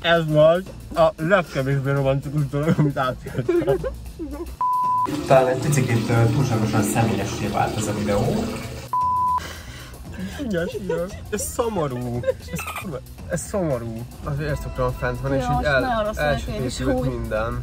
ez volt a legkevésbé romantikus dolog, amit átéltem. Talán egy picit túlságosan személyessé vált ez a videó. Igen, igen. Ez szomorú. Ez, kurva, ez szomorú. Az érszokron fent van, Ja, és így el, úgy. minden.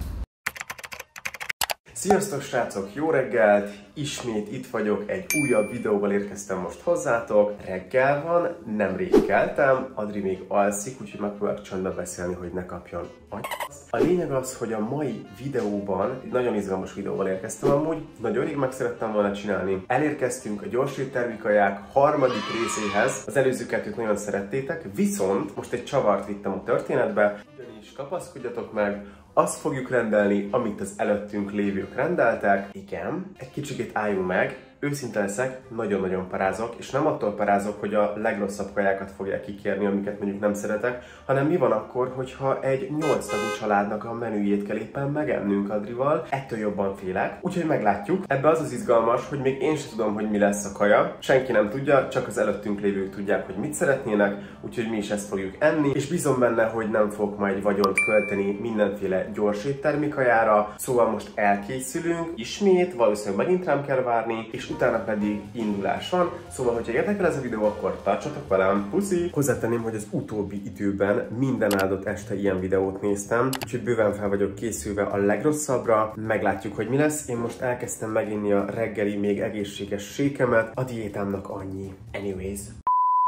Sziasztok srácok, jó reggelt! Ismét itt vagyok, egy újabb videóval érkeztem most hozzátok. Reggel van, nemrég keltem, Adri még alszik, úgyhogy megpróbálok csöndbe beszélni, hogy ne kapjon agy. A lényeg az, hogy a mai videóban, egy nagyon izgalmas videóval érkeztem amúgy, nagyon rég meg szerettem volna csinálni. Elérkeztünk a gyors éttermikaják harmadik részéhez, az előző kettőt nagyon szerettétek, viszont most egy csavart vittem a történetbe, ugyanis kapaszkodjatok meg, azt fogjuk rendelni, amit az előttünk lévők rendeltek. Igen, egy kicsikét álljunk meg, őszinte leszek, nagyon-nagyon parázok, és nem attól parázok, hogy a legrosszabb kajákat fogják kikérni, amiket mondjuk nem szeretek, hanem mi van akkor, hogyha egy 8 tagú családnak a menüjét kell éppen megennünk Adrival, ettől jobban félek, úgyhogy meglátjuk. Ebbe az az izgalmas, hogy még én sem tudom, hogy mi lesz a kaja, senki nem tudja, csak az előttünk lévők tudják, hogy mit szeretnének, úgyhogy mi is ezt fogjuk enni, és bízom benne, hogy nem fogok majd vagyont költeni mindenféle gyors éttermikajára, szóval most elkészülünk, ismét, valószínűleg megint rám kell várni, és utána pedig indulás van, szóval, hogyha érdekel ez a videó, akkor tartsatok velem, puszi! Hozzátenném, hogy az utóbbi időben minden áldott este ilyen videót néztem, úgyhogy bőven fel vagyok készülve a legrosszabbra, meglátjuk, hogy mi lesz. Én most elkezdtem meginni a reggeli még egészséges sékemet, a diétámnak annyi. Anyways.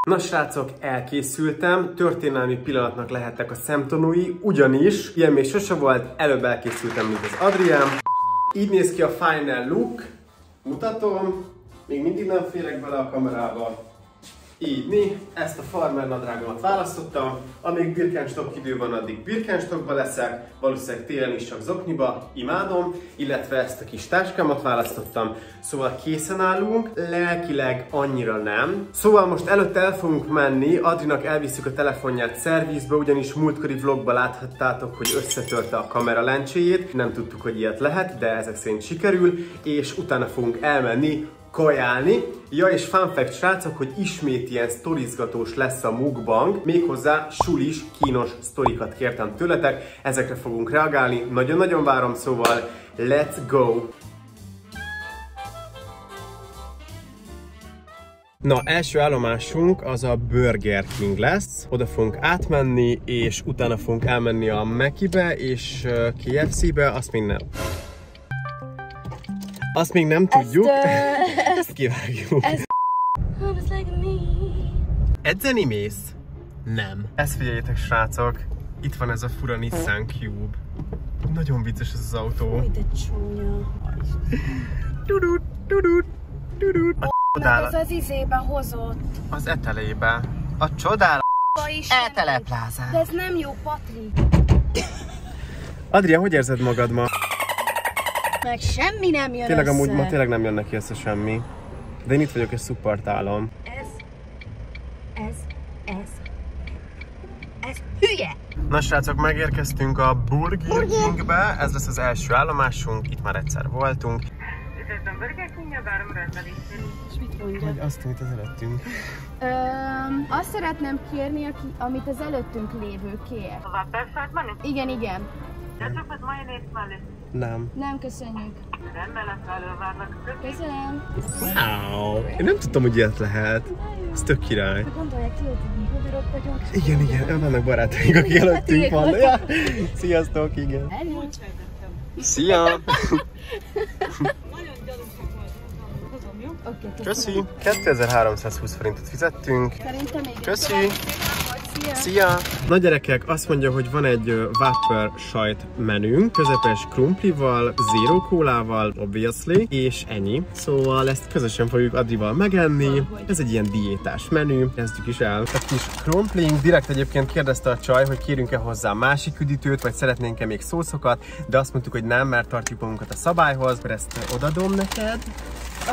Na srácok, elkészültem, történelmi pillanatnak lehettek a szemtanúi, ugyanis ilyen még sose volt, előbb elkészültem, mint az Adrián. Így néz ki a final look, mutatom, még mindig nem félek bele a kamerába. Így mi, ezt a farmer nadrágomat választottam, amíg Birkenstock idő van, addig Birkenstockba leszek, valószínűleg télen is csak zokniba, imádom, illetve ezt a kis táskámat választottam, szóval készen állunk, lelkileg annyira nem. Szóval most előtte el fogunk menni, Adrinak elviszük a telefonját szervizbe, ugyanis múltkori vlogba láthattátok, hogy összetörte a kamera lencséjét, nem tudtuk, hogy ilyet lehet, de ezek szerint sikerül, és utána fogunk elmenni kajálni. Ja, és fun fact, srácok, hogy ismét ilyen sztorizgatós lesz a mukbang, méghozzá sulis, kínos sztorikat kértem tőletek, ezekre fogunk reagálni, nagyon-nagyon várom, szóval let's go! Na, első állomásunk az a Burger King lesz. Oda fogunk átmenni, és utána fogunk elmenni a Mekibe és KFC-be, azt még nem. Azt még nem tudjuk. Ezt kivágjuk. Ez-. Edzeni mész? Nem. Ezt figyeljétek, srácok. Itt van ez a fura Nissan Cube. Nagyon vicces ez az autó. Új, de csúnya. Tudut, tudut, tudut. A csodálat az az izébe hozott. az etelébe. A csodálat is eteleplázán. De ez nem jó, Patrik. Adria, hogy érzed magad ma? Meg semmi nem jön Tényleg össze. amúgy ma tényleg nem jön neki össze semmi. De én itt vagyok és szupportálom. Ez, ez, ez, ez hülye. Na srácok, megérkeztünk a Burger Kingbe, ez lesz az első állomásunk, itt már egyszer voltunk. Üdvözlöm, Burger King, várom rendelését. És mit mondja? Vagy azt, amit az előttünk. Öm, azt szeretném kérni, aki, amit az előttünk lévő kér. A Wapperfeld menü? Igen, igen. Ketchup az majonéz mellé. Nem. Nem köszönjük. Köszönöm. Wow. Én nem tudtam, hogy ilyet lehet. Ez tök király. Meg gondolják, tudod, hogy mi hudirok vagyunk. Igen, igen, vannak barátaink, akik előttünk vannak. Ja. Sziasztok, igen. Szia! Oké, Köszi! 2320 forintot fizettünk. Szerintem még Köszi. Szia. Szia! Na gyerekek, azt mondja, hogy van egy Whopper sajt menünk, közepes krumplival, zero kólával, obviously, és ennyi. Szóval ezt közösen fogjuk Adrival megenni. Valahogy. Ez egy ilyen diétás menü. Kezdjük is el. A kis krumplink. Direkt egyébként kérdezte a csaj, hogy kérünk-e hozzá másik üdítőt, vagy szeretnénk-e még szószokat, de azt mondtuk, hogy nem, mert tartjuk magunkat a szabályhoz, mert ezt odadom neked.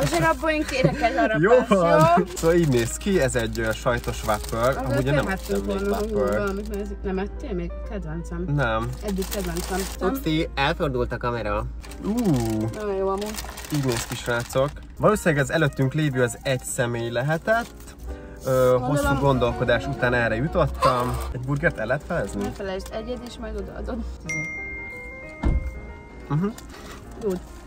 A zsarabból én kérek egy harapást, Jó van! jó? Szóval így néz ki, ez egy ö, sajtos Whopper. Amúgy nem ettem még ez- nem ettél még? Kedvencem. Nem. Eddig kedvencem. Upsi, elfordult a kamera. Ú, Nagyon jó amúgy. így néz ki srácok. Valószínűleg az előttünk lévő az egy személy lehetett. ö, hosszú gondolkodás után erre jutottam. Egy burgert el lehet felezni? Ne felejtsd, egyed is majd odaadod. Mhm.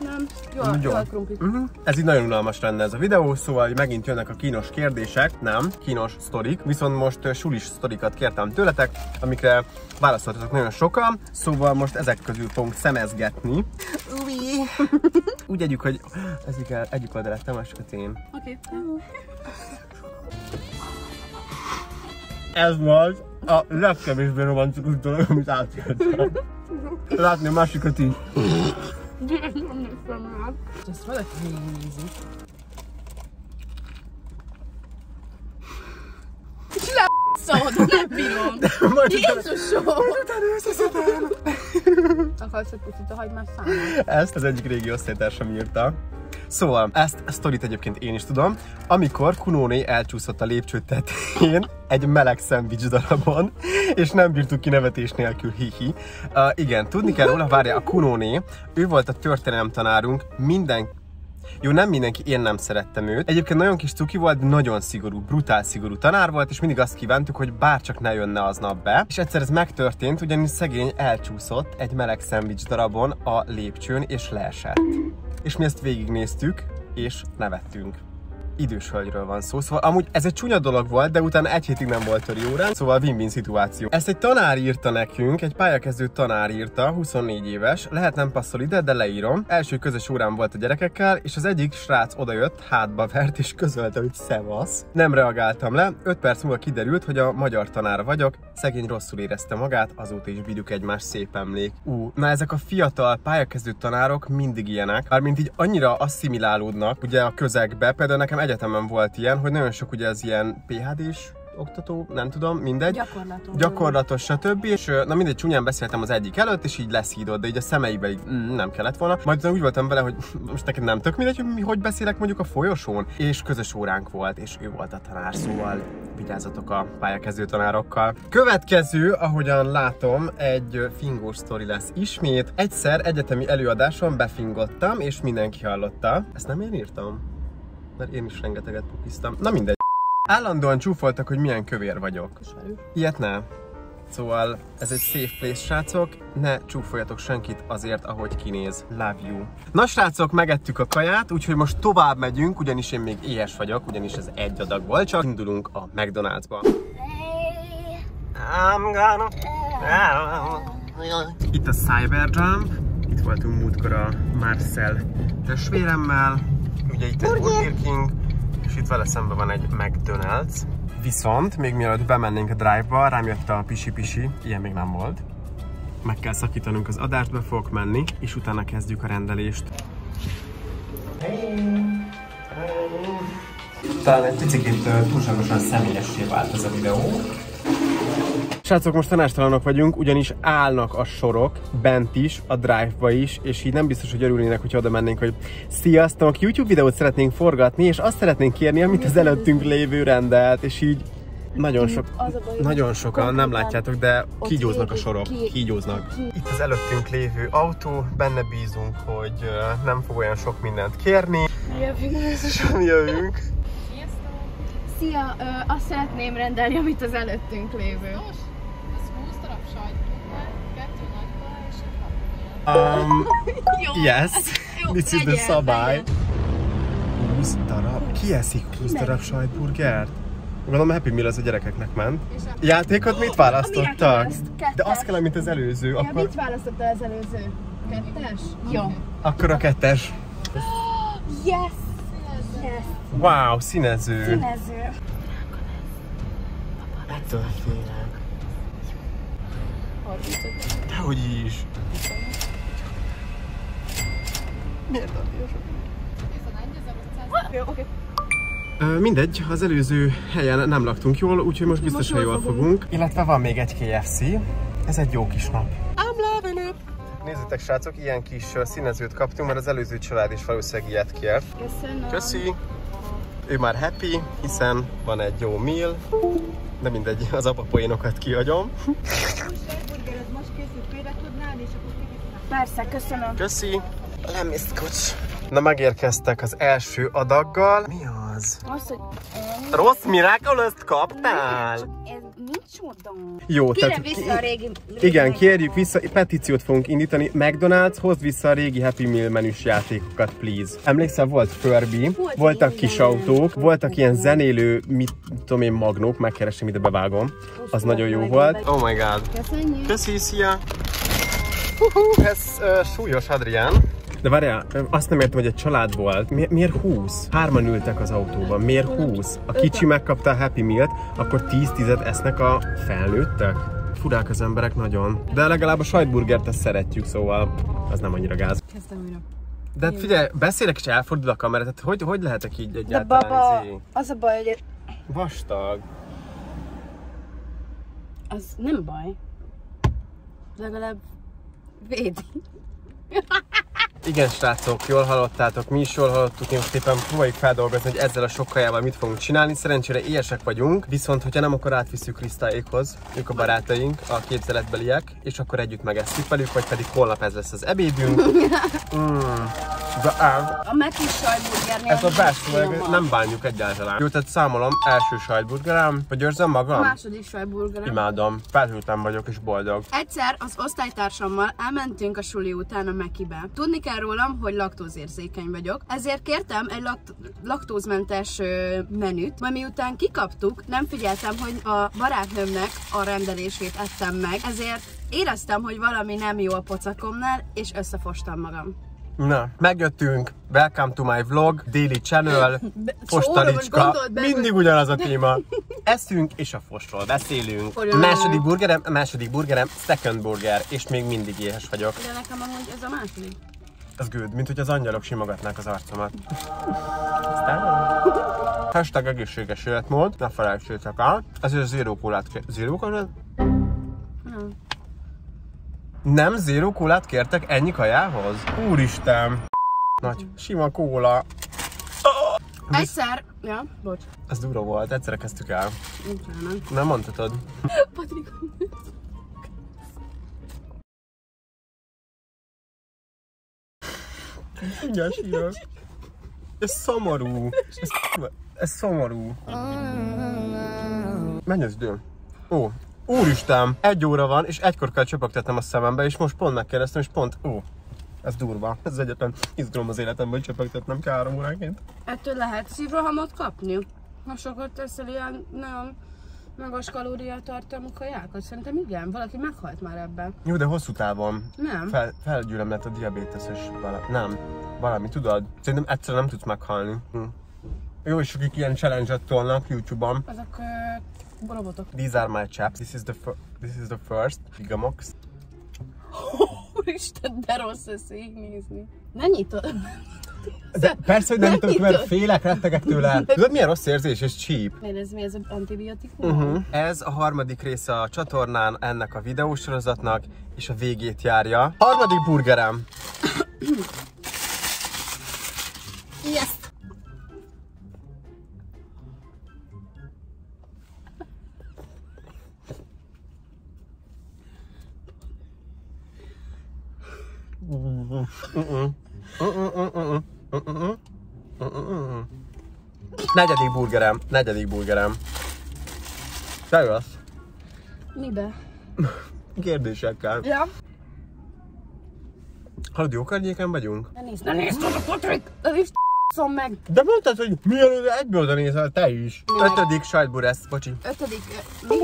Nem. Jó, Jó. jó a krumpli. Uh-huh. Ez így nagyon unalmas lenne ez a videó, szóval megint jönnek a kínos kérdések, nem, kínos sztorik, viszont most sulis sztorikat kértem tőletek, amikre válaszoltatok nagyon sokan, szóval most ezek közül fogunk szemezgetni. Ui. Úgy együk, hogy egyik, egyik oldalát te, másikat én. Oké. Ez volt a legkevésbé romantikus dolog, amit átéltem. Látni a másikat is. Ezt valaki végignézi. Le szavad, nem bírom. Majd Jézusom! utána összeszedem. Akarsz egy picit a hagymás számot? Ezt az egyik régi osztálytársam írta. Szóval, ezt a sztorit egyébként én is tudom. Amikor Kunóné elcsúszott a lépcső tetején egy meleg szendvics darabon, és nem bírtuk ki nevetés nélkül, hihi. Uh, igen, tudni kell róla, várja, a Kunóné, ő volt a történelem tanárunk, minden jó, nem mindenki, én nem szerettem őt. Egyébként nagyon kis cuki volt, de nagyon szigorú, brutál szigorú tanár volt, és mindig azt kívántuk, hogy bárcsak ne jönne aznap be. És egyszer ez megtörtént, ugyanis szegény elcsúszott egy meleg szendvics darabon a lépcsőn, és leesett. És mi ezt végignéztük, és nevettünk idős hölgyről van szó. Szóval amúgy ez egy csúnya dolog volt, de utána egy hétig nem volt töri órán, szóval win-win szituáció. Ezt egy tanár írta nekünk, egy pályakezdő tanár írta, 24 éves, lehet nem passzol ide, de leírom. Első közös órán volt a gyerekekkel, és az egyik srác odajött, hátba vert, és közölte, hogy szevasz. Nem reagáltam le, 5 perc múlva kiderült, hogy a magyar tanára vagyok, szegény rosszul érezte magát, azóta is bírjuk egymás szép emlék. Ú, na ezek a fiatal pályakezdő tanárok mindig ilyenek, mármint így annyira asszimilálódnak ugye a közegbe, például nekem egyetemen volt ilyen, hogy nagyon sok ugye az ilyen PHD-s oktató, nem tudom, mindegy. Gyakorlaton. Gyakorlatos, stb. És na mindegy, csúnyán beszéltem az egyik előtt, és így leszídott, de így a szemeibe így mm, nem kellett volna. Majd úgy voltam vele, hogy most neked nem tök mindegy, hogy mi hogy beszélek mondjuk a folyosón. És közös óránk volt, és ő volt a tanár, szóval vigyázzatok a pályakezdő tanárokkal. Következő, ahogyan látom, egy fingós sztori lesz ismét. Egyszer egyetemi előadáson befingottam, és mindenki hallotta. Ezt nem én írtam? Mert én is rengeteget pukiztam. Na mindegy. Állandóan csúfoltak, hogy milyen kövér vagyok. Ilyet ne. Szóval ez egy safe place, srácok. Ne csúfoljatok senkit azért, ahogy kinéz. Love you. Na srácok, megettük a kaját, úgyhogy most tovább megyünk, ugyanis én még éhes vagyok, ugyanis ez egy adag volt, csak indulunk a McDonald'sba. Itt a Cyberjump, itt voltunk múltkor a Marcel testvéremmel, ugye itt egy Burger King, és itt vele szemben van egy McDonald's. Viszont, még mielőtt bemennénk a drive-ba, rám jött a pisi-pisi, ilyen még nem volt. Meg kell szakítanunk az adást, be fogok menni, és utána kezdjük a rendelést. Talán egy picit túlságosan személyessé vált ez a videó. Srácok, most tanástalanok vagyunk, ugyanis állnak a sorok bent is, a drive-ba is, és így nem biztos, hogy örülnének, hogy oda mennénk, hogy sziasztok, YouTube videót szeretnénk forgatni, és azt szeretnénk kérni, amit az előttünk lévő rendelt, és így nagyon sok, nagyon sokan, nem látjátok, de kígyóznak a sorok, kígyóznak. Itt az előttünk lévő autó, benne bízunk, hogy nem fog olyan sok mindent kérni, és mi jövünk. Szia, ö, azt szeretném rendelni, amit az előttünk lévő. Ez 20 darab sajtburger, kettő nagyba és egy happy Um, yes, this is the szabály. legyen. 20 darab? Ki eszik 20 darab sajtburgert? Gondolom Happy Meal az a gyerekeknek ment. Játékot mit választottak? De kereszt? az kell, mint az előző, Ja, akkor, mit választottál az előző? Kettes? Jó. akkor a kettes. Yes! Yes! Wow, színező. Színező. Ettől félek. Dehogy is. Miért adja sok? 11.500 Jó, oké. Ö, mindegy, az előző helyen nem laktunk jól, úgyhogy most biztosan jól jól fogunk. Illetve van még egy KFC. Ez egy jó kis nap. I'm loving it! Nézzétek srácok, ilyen kis színezőt kaptunk, mert az előző család is valószínűleg ilyet kért. Köszönöm. Köszi! Ő már happy, hiszen van egy jó meal, de mindegy, az apapoénokat kiadom. Persze, köszönöm. Köszi! Lemiszkocs! Na megérkeztek az első adaggal. Mi az? Az, hogy Rossz Miraculous-t kaptál? ez micsoda? Jó, Kérem tehát vissza a régi... régi igen, kérjük vissza, petíciót fogunk indítani. McDonald's, hozd vissza a régi Happy Meal menüs játékokat, please. Emlékszel, volt Furby, Volt, voltak igen. kis autók, voltak ilyen zenélő, mit tudom én, magnók, megkeresem, ide bevágom. Az nagyon jó volt. Oh my god. Köszönjük. Köszi, szia! Hú, ez uh, súlyos, Adrián. De várjál, azt nem értem, hogy egy család volt. Mi, miért 20? Hárman ültek az autóban. Miért 20? A kicsi megkapta a Happy Meal-t, akkor 10-10-et esznek a felnőttek? Furák az emberek nagyon. De legalább a sajtburgert ezt szeretjük, szóval az nem annyira gáz. Kezdtem újra. De hát figyelj, beszélek és elfordul a kamera, tehát hogy, hogy lehetek így De egyáltalán? baba, izé? az a baj, hogy Vastag. az nem baj. Legalább védi. Igen, srácok, jól hallottátok, mi is jól hallottuk, én most éppen próbáljuk feldolgozni, hogy ezzel a sokkajával mit fogunk csinálni. Szerencsére éhesek vagyunk, viszont hogyha nem, akkor átviszük Krisztáékhoz, ők a barátaink, a képzeletbeliek, és akkor együtt megesszük velük, vagy pedig holnap ez lesz az ebédünk. Mm. De á, A Mekis sajtburgernél ez a best, meg nem bánjuk egyáltalán. Jó, tehát számolom, első sajtburgerem, hogy érzem A magam? második sajtburgerem. Imádom, felhőtlen vagyok és boldog. Egyszer az osztálytársammal elmentünk a suli után a Mekibe. Tudni kell rólam, hogy laktózérzékeny vagyok, ezért kértem egy lakt- laktózmentes menüt, majd miután kikaptuk, nem figyeltem, hogy a barátnőmnek a rendelését ettem meg, ezért éreztem, hogy valami nem jó a pocakomnál, és összefostam magam. Na, megjöttünk. Welcome to my vlog, daily channel, be, Mindig ugyanaz a téma. Eszünk és a fostról beszélünk. Olyan. Második burgerem, második burgerem, second burger, és még mindig éhes vagyok. De nekem amúgy ez a második. Ez gőd, mint hogy az angyalok simogatnák az arcomat. Aztán... Hashtag egészséges életmód, ne felejtsétek el. Ezért zero kólát. Zero kólát? Nem. Nem zero kólát kértek ennyi kajához? Úristen! Nagy, sima kóla. Egyszer, ja, bocs, Ez durva volt, egyszerre kezdtük el. utána. Nem mondhatod? Patrik, sírok. Ez szomorú. Ez, ez szomorú. Menj az idő. Ó, úristen, egy óra van, és egykor kell csöpögtetnem a szemembe, és most pont megkérdeztem, és pont, ó, ez durva. Ez egyetlen izgalom az életemben, hogy csöpögtetnem kell három óránként. Ettől lehet szívrohamot kapni? Ha sokat teszel ilyen nagyon magas kalóriatartalmú kajákat? Szerintem igen, valaki meghalt már ebben. Jó, de hosszú távon Nem? fel, felgyűlöm lett a diabéteses vala, nem, valami, tudod? Szerintem egyszerűen nem tudsz meghalni. Hm. Jó, és akik ilyen challenge-et tolnak YouTube-on. Ezek ö, robotok. These are my chaps. This is the this is the first Gigamox. Úristen, de rossz ezt így nézni. Ne nyitod. De persze, hogy nem Nem tudok, mert félek, rettegek tőle. Tudod, milyen rossz érzés és cheap? Miért ez mi ez az antibiotikum? Uh-huh. Ez a harmadik része a csatornán ennek a videósorozatnak, és a végét járja. Harmadik burgerem. Negyedik burgerem, negyedik burgerem. Te jössz? Mibe? Kérdésekkel. Ja. Hallod, jó környéken vagyunk? Ne nézd, ne nézd oda, Patrik! Ne is szom meg! De mondtad, hogy mielőtt egyből oda nézel, te is. Jó. Ötödik sajtburesz, bocsi. Ötödik, mi,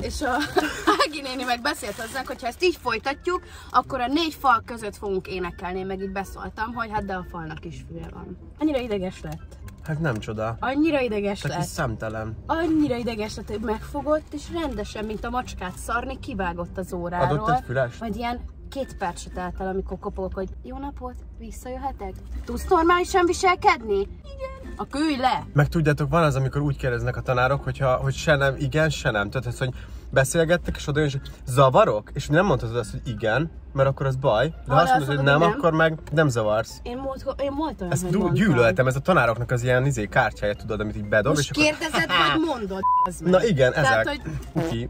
és a Ági néni meg beszélt hozzánk, hogy ha ezt így folytatjuk, akkor a négy fal között fogunk énekelni. Én meg így beszóltam, hogy hát de a falnak is füle van. Annyira ideges lett. Hát nem csoda. Annyira ideges Csak lett. szemtelen. Annyira ideges lett, hogy megfogott, és rendesen, mint a macskát szarni, kivágott az óráról. Adott egy füles? Majd ilyen két perc se telt el, amikor kopogok, hogy jó napot, visszajöhetek? Tudsz normálisan viselkedni? Igen. A külj le! Meg tudjátok, van az, amikor úgy kérdeznek a tanárok, hogyha, hogy se nem, igen, se nem. Tehát hogy beszélgettek, és oda jön, és zavarok? És nem mondhatod azt, hogy igen, mert akkor az baj. De ha azt mondod, hogy nem, hogy nem. akkor meg nem zavarsz. Én, múlt, én volt olyan, Ezt hogy gyűlöltem, ez a tanároknak az ilyen izé, kártyája, tudod, amit így bedob, Most és akkor... kérdezed, vagy mondod? Na igen, ezek. Tehát, hogy.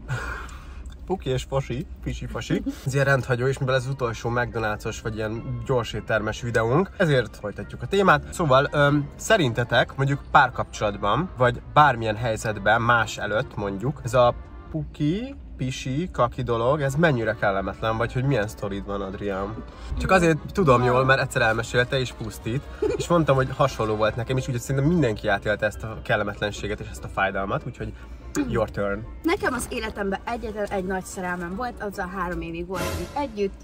Puki és Fosi, Pisi Fosi. Ez ilyen rendhagyó, és mivel ez az utolsó McDonald's-os vagy ilyen gyors éttermes videónk, ezért folytatjuk a témát. Szóval öm, szerintetek mondjuk párkapcsolatban, vagy bármilyen helyzetben más előtt mondjuk, ez a Puki, pisi, kaki dolog, ez mennyire kellemetlen, vagy hogy milyen sztorid van, Adrián? Csak azért tudom jól, mert egyszer elmesélte és pusztít, és mondtam, hogy hasonló volt nekem is, úgyhogy szerintem mindenki átélte ezt a kellemetlenséget és ezt a fájdalmat, úgyhogy your turn. Nekem az életemben egyetlen egy nagy szerelmem volt, az a három évig voltunk együtt,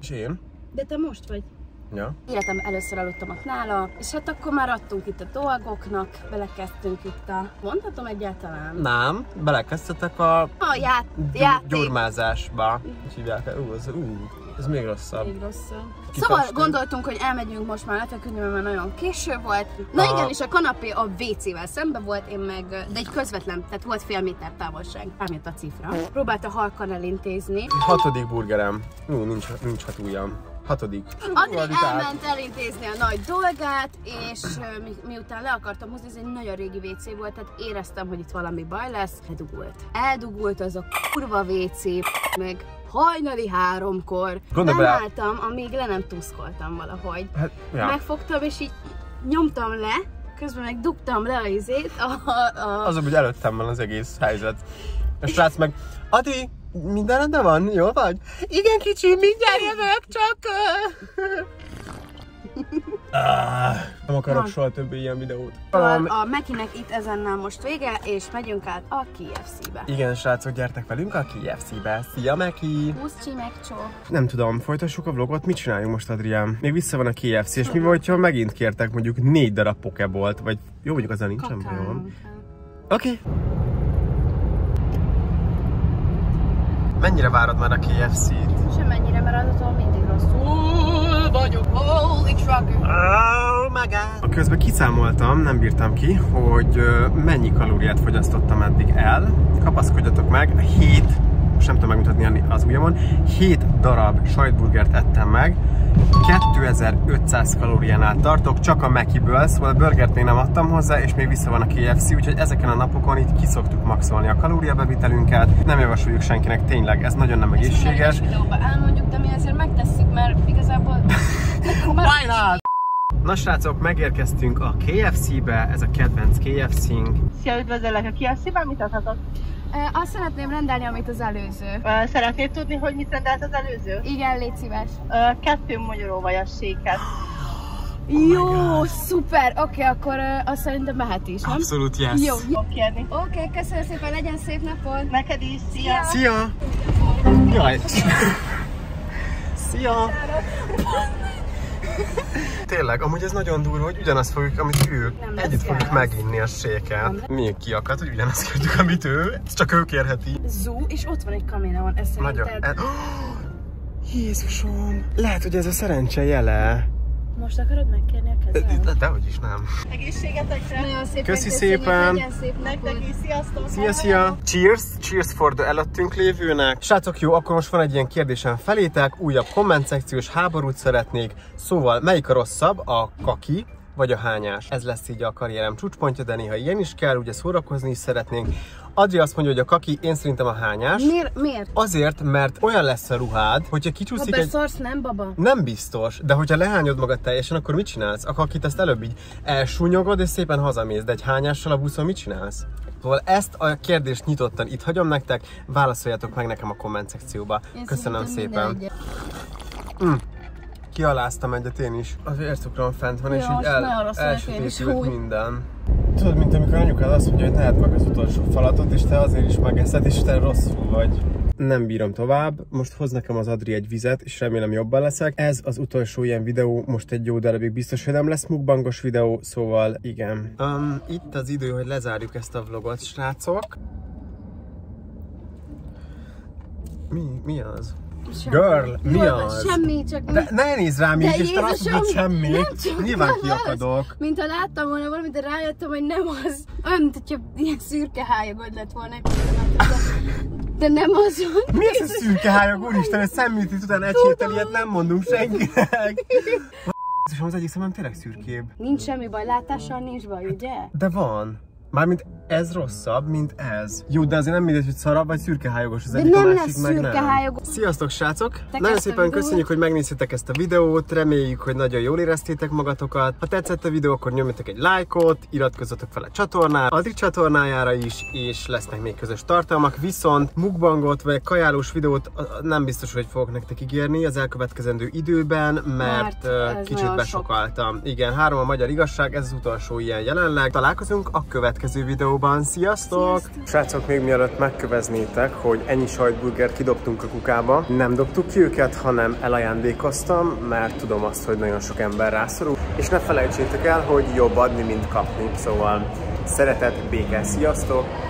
És én? de te most vagy. Ja. Életem először aludtam ott nála, és hát akkor már adtunk itt a dolgoknak, belekezdtünk itt a... Mondhatom egyáltalán? Nem, belekezdtetek a A ját, játék. gyurmázásba. Úgy hívják el. Ú, ez, ú, ez még rosszabb. Még rosszabb. Szóval gondoltunk, hogy elmegyünk most már lefeküdni, mert már nagyon késő volt. Na A- igen, és a kanapé a WC-vel szembe volt, én meg, de egy közvetlen, tehát volt fél méter távolság. Elmért a cifra. Próbálta halkan elintézni. Hatodik burgerem. Ú, nincs, nincs hat ujjam. Hatodik. Adri elment elintézni a nagy dolgát, és mi, miután le akartam hozni, ez egy nagyon régi WC volt, tehát éreztem, hogy itt valami baj lesz, eldugult. Eldugult az a kurva WC, meg hajnali háromkor. Gondolj nem bele- álltam, amíg le nem tuszkoltam valahogy. Hát, ja. Megfogtam, és így nyomtam le, közben meg dugtam le a izét, a, a. Az, hogy előttem van az egész helyzet. A srác meg, Adi, minden rendben van? Jól vagy? Igen, kicsi, mindjárt jövök, csak... ö." Ah, nem akarok Na. soha többé ilyen videót. Um, a Mekinek itt ezennel most vége, és megyünk át a KFC-be. igen, srácok, gyertek velünk a KFC-be. Szia, Meki! Puszcsi megcsó. Nem tudom, folytassuk a vlogot, mit csináljunk most, Adrián? Még vissza van a KFC, és mi volt, ha megint kértek mondjuk négy darab pokebolt, vagy jó, mondjuk azzal nincsen bajom. Oké. Okay. Mennyire várod már a KFC-t? Semennyire, mert az attól mindig rosszul Holy trucker. Oh my god! A közben kiszámoltam, nem bírtam ki, hogy mennyi kalóriát fogyasztottam eddig el. Kapaszkodjatok meg, 7, most nem tudom megmutatni az ujjamon, 7 darab sajtburgert ettem meg, 2500 kalóriánál tartok, csak a Mekiből, szóval a burgert még nem adtam hozzá, és még vissza van a KFC, úgyhogy ezeken a napokon itt kiszoktuk maxolni a kalóriabevitelünket. Nem javasoljuk senkinek, tényleg, ez nagyon nem egészséges. videóban elmondjuk, de mi azért megtesszük, mert igazából... Why not? Na srácok, megérkeztünk a KFC-be, ez a kedvenc KFC-nk. Szia, üdvözöllek a KFC-ben, mit adhatok? Azt szeretném rendelni, amit az előző. Szeretnéd tudni, hogy mit rendelt az előző? Igen, légy szíves. Kettő magyaróvajas séket. Jó, szuper. Oké, akkor ö, azt szerintem mehet is, nem? Abszolút yes. Jó, kérni. Oké, köszönöm szépen, legyen szép napod. Neked is, szia! Szia! Jaj! Szia! Tényleg, amúgy ez nagyon durva, hogy ugyanazt fogjuk, amit ők. Nem Együtt fogjuk gáz. meginni a séket. Mi kiakadt, hogy ugyanazt kértük, amit ő. Ez csak ő kérheti. Zú, és ott van egy kaméraon, ez Nagyon. szerinted... Jézusom! Lehet, hogy ez a szerencse jele. Most akarod megkérni a kezem? De, dehogy is nem. Egészségetekre! Nagyon szépen Köszi szépen. Szép Nektek is, sziasztok! Szia, szia! Cheers! Cheers for the előttünk lévőnek! Srácok, jó, akkor most van egy ilyen kérdésem felétek, újabb komment szekciós háborút szeretnék. Szóval, melyik a rosszabb, a kaki vagy a hányás? Ez lesz így a karrierem csúcspontja, de néha ilyen is kell, ugye szórakozni is szeretnénk. Adri azt mondja, hogy a kaki, én szerintem a hányás. Miért? Miért? Azért, mert olyan lesz a ruhád, hogyha Ha kicsúszik egy... beszarsz, nem baba? Nem biztos, de hogyha lehányod magad teljesen, akkor mit csinálsz? A kakit ezt előbb így elsúnyogod, és szépen hazamész, de egy hányással a buszon mit csinálsz? Szóval ezt a kérdést nyitottan itt hagyom nektek, válaszoljatok meg nekem a komment szekcióba. Én Köszönöm szépen. mindegy. Kialáztam egyet én is. Az vércukrom fent van, és Ja, így el, elsötétült minden. Tudod, mint amikor anyukád azt mondja, hogy ne meg az utolsó falatot, és te azért is megeszed, és te rosszul vagy. Nem bírom tovább, most hoz nekem az Adri egy vizet, és remélem jobban leszek. Ez az utolsó ilyen videó, most egy jó darabig biztos, hogy nem lesz mukbangos videó, szóval igen. Um, itt az idő, hogy lezárjuk ezt a vlogot, srácok. Mi, mi az? Semmi. Girl, mi Jól van, az? Semmi, csak... De ne nézz rám így, és te azt mondod semmi. nem csak Nyilván az. kiakadok. Mint ha láttam volna valamit, de rájöttem, hogy nem az. Olyan, mint hogyha ilyen szürke hályagod lett volna. egy. De nem az van. Mi ez a szürke hályag? Úristen, ez szemműtét után egy héttel ilyet nem mondunk senkinek. Az egyik szemem tényleg szürkébb. Nincs semmi baj, látással nincs baj, ugye? De van. Mármint ez rosszabb, mint ez. Jó, de azért nem mindegy, hogy szarabb vagy szürkehályogos az De egyik, nem a másik meg nem. Sziasztok srácok! Nagyon kezdte a szépen videót? köszönjük, hogy megnéztétek ezt a videót, reméljük, hogy nagyon jól éreztétek magatokat. Ha tetszett a videó, akkor nyomjatok egy lájkot, iratkozzatok fel a csatornára, Adri csatornájára is, és lesznek még közös tartalmak, viszont mukbangot vagy kajálós videót nem biztos, hogy fogok nektek ígérni az elkövetkezendő időben, mert, Mert ez kicsit nagyon besokaltam. Igen, három a magyar igazság, ez az utolsó ilyen jelenleg. Találkozunk a következő videóban. Sziasztok! Sziasztok! Srácok, még mielőtt megköveznétek, hogy ennyi sajtburgert kidobtunk a kukába, nem dobtuk ki őket, hanem elajándékoztam, mert tudom azt, hogy nagyon sok ember rászorul. És ne felejtsétek el, hogy jobb adni, mint kapni. Szóval szeretet, béke, sziasztok!